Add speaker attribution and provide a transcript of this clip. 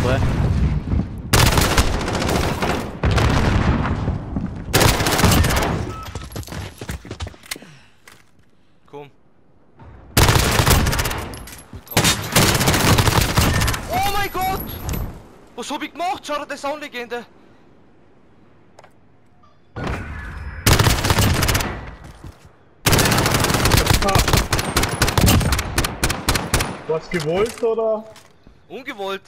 Speaker 1: zwei.
Speaker 2: Komm. Gut drauf. Oh mein Gott! Was hab ich gemacht? Schau dir das an, Legende.
Speaker 3: Was gewollt oder?
Speaker 2: Ungewollt.